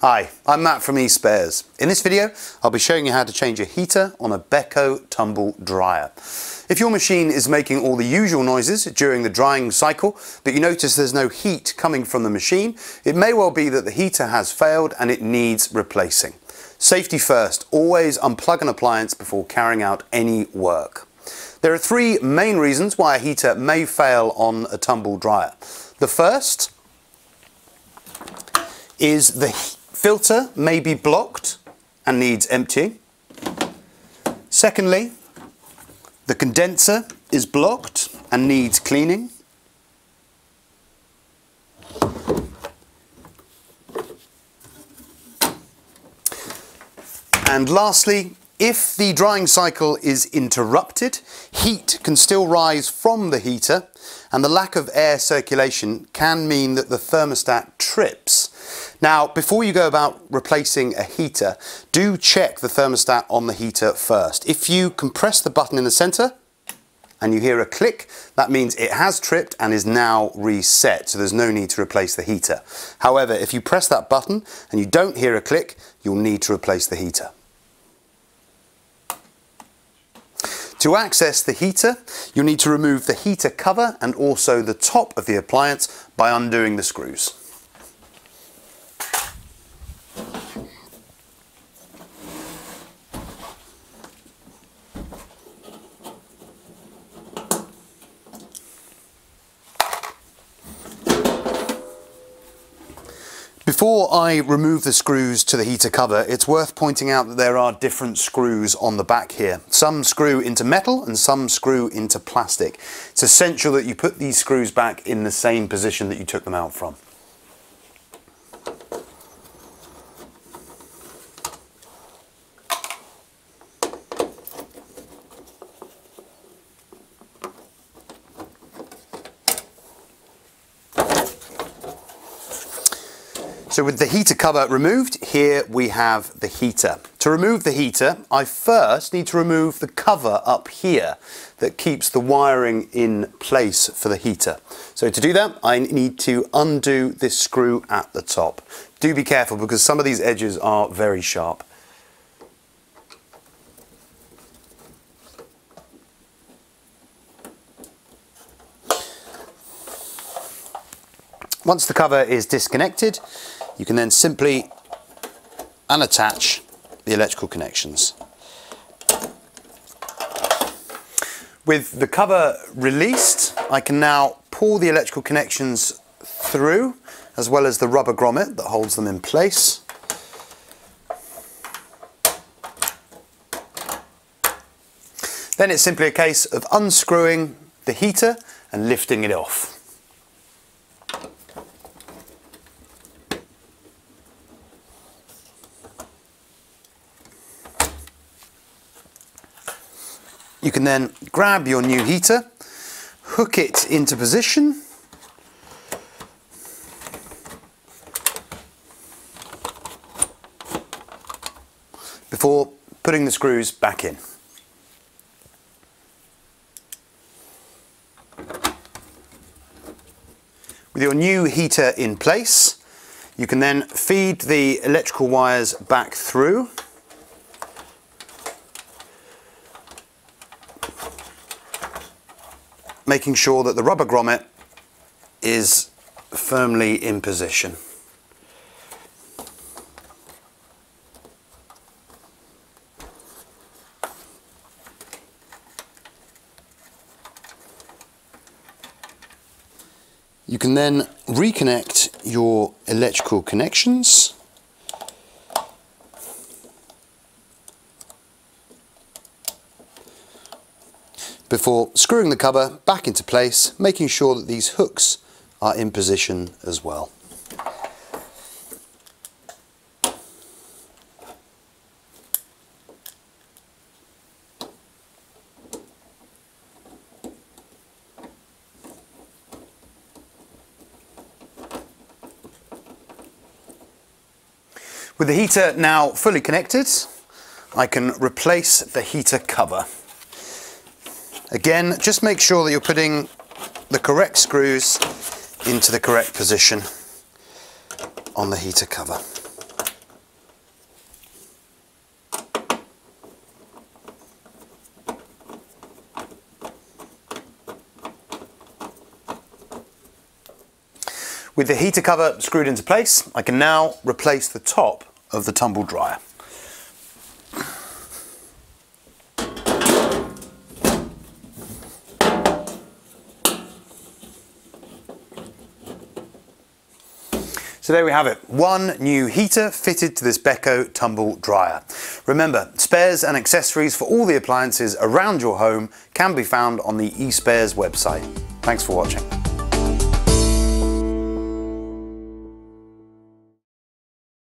Hi, I'm Matt from eSpares. In this video, I'll be showing you how to change a heater on a Beko tumble dryer. If your machine is making all the usual noises during the drying cycle, but you notice there's no heat coming from the machine, it may well be that the heater has failed and it needs replacing. Safety first, always unplug an appliance before carrying out any work. There are three main reasons why a heater may fail on a tumble dryer. The first is the filter may be blocked and needs emptying. Secondly, the condenser is blocked and needs cleaning. And lastly, if the drying cycle is interrupted, heat can still rise from the heater and the lack of air circulation can mean that the thermostat trips. Now, before you go about replacing a heater, do check the thermostat on the heater first. If you compress the button in the center and you hear a click, that means it has tripped and is now reset, so there's no need to replace the heater. However, if you press that button and you don't hear a click, you'll need to replace the heater. To access the heater, you'll need to remove the heater cover and also the top of the appliance by undoing the screws. Before I remove the screws to the heater cover, it's worth pointing out that there are different screws on the back here. Some screw into metal and some screw into plastic. It's essential that you put these screws back in the same position that you took them out from. So with the heater cover removed, here we have the heater. To remove the heater, I first need to remove the cover up here that keeps the wiring in place for the heater. So to do that, I need to undo this screw at the top. Do be careful because some of these edges are very sharp. Once the cover is disconnected, you can then simply unattach the electrical connections. With the cover released, I can now pull the electrical connections through, as well as the rubber grommet that holds them in place. Then it's simply a case of unscrewing the heater and lifting it off. You can then grab your new heater, hook it into position, before putting the screws back in. With your new heater in place, you can then feed the electrical wires back through making sure that the rubber grommet is firmly in position. You can then reconnect your electrical connections before screwing the cover back into place, making sure that these hooks are in position as well. With the heater now fully connected, I can replace the heater cover. Again, just make sure that you're putting the correct screws into the correct position on the heater cover. With the heater cover screwed into place, I can now replace the top of the tumble dryer. So there we have it, one new heater fitted to this Beko tumble dryer. Remember, spares and accessories for all the appliances around your home can be found on the eSpares website. Thanks for watching.